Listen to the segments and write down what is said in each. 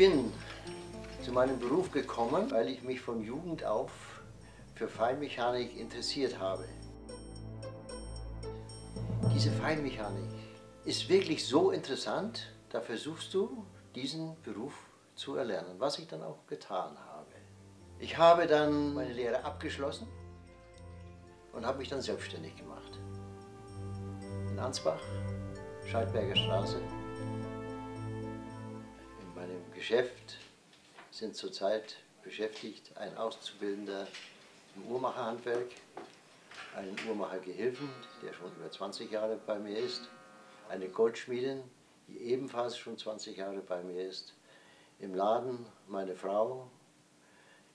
bin zu meinem Beruf gekommen, weil ich mich von Jugend auf für Feinmechanik interessiert habe. Diese Feinmechanik ist wirklich so interessant, da versuchst du, diesen Beruf zu erlernen, was ich dann auch getan habe. Ich habe dann meine Lehre abgeschlossen und habe mich dann selbstständig gemacht. In Ansbach, Scheidberger Straße. In meinem Geschäft sind zurzeit beschäftigt ein Auszubildender im Uhrmacherhandwerk, einen Uhrmachergehilfen, der schon über 20 Jahre bei mir ist, eine Goldschmiedin, die ebenfalls schon 20 Jahre bei mir ist, im Laden meine Frau,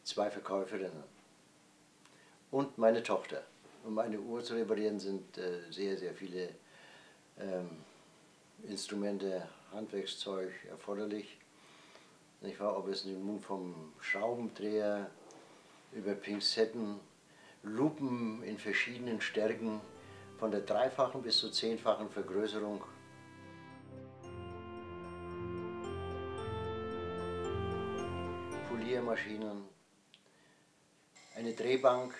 zwei Verkäuferinnen und meine Tochter. Um eine Uhr zu reparieren sind äh, sehr, sehr viele ähm, Instrumente, Handwerkszeug erforderlich. Nicht wahr? Ob es nun vom Schraubendreher über Pinzetten, Lupen in verschiedenen Stärken, von der dreifachen bis zur zehnfachen Vergrößerung. Poliermaschinen, eine Drehbank,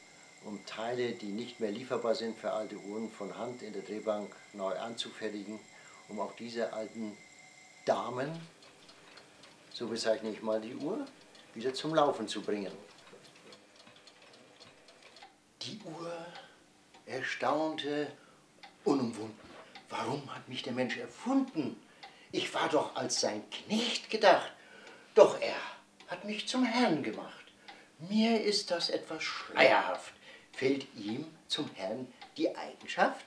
um Teile, die nicht mehr lieferbar sind für alte Uhren, von Hand in der Drehbank neu anzufertigen, um auch diese alten Damen, so bezeichne ich mal die Uhr, wieder zum Laufen zu bringen. Die Uhr erstaunte unumwunden. Warum hat mich der Mensch erfunden? Ich war doch als sein Knecht gedacht. Doch er hat mich zum Herrn gemacht. Mir ist das etwas schleierhaft. Fällt ihm zum Herrn die Eigenschaft?